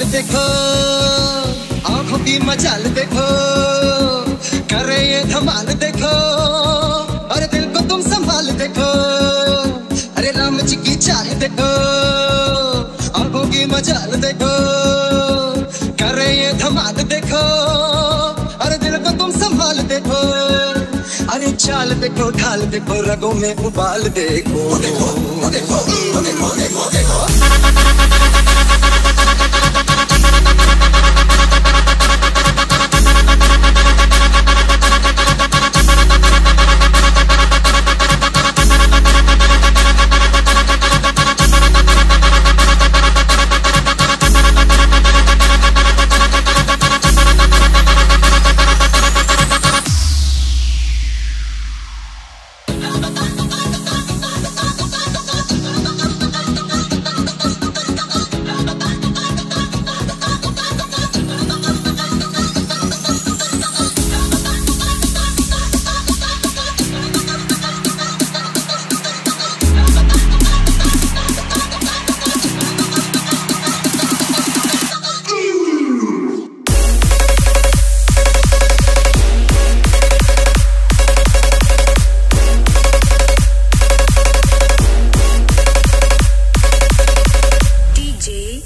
देखो, आँखों की मचाल देखो, करे ये धमाल देखो, अरे दिल को तुम संभाल देखो, अरे राम जी की चाल देखो, आँखों की मचाल देखो, करे ये धमाल देखो, अरे दिल को तुम संभाल देखो, अरे चाल देखो, ढाल देखो, रगों में उबाल देखो देखो देखो।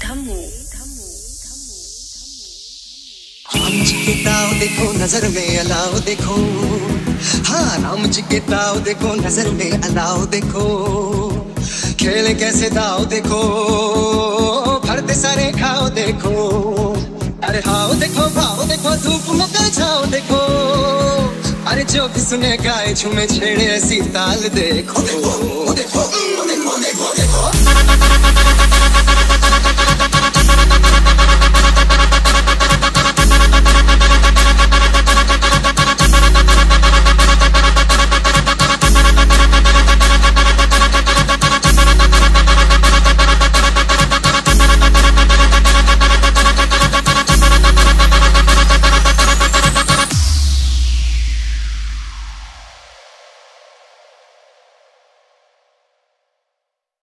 DJ राम जी के ताव देखो नज़र में अलाव देखो। हाँ राम जी के ताव देखो नज़र में अलाव देखो। खेल कैसे दाव देखो फर्द सारे खाओ देखो। अरे हाओ देखो भाव देखो धूप में कल जाओ देखो। अरे जो भी सुने गाए झूमे छेड़े ऐसी ताल देखो। देखो देखो देखो देखो देखो।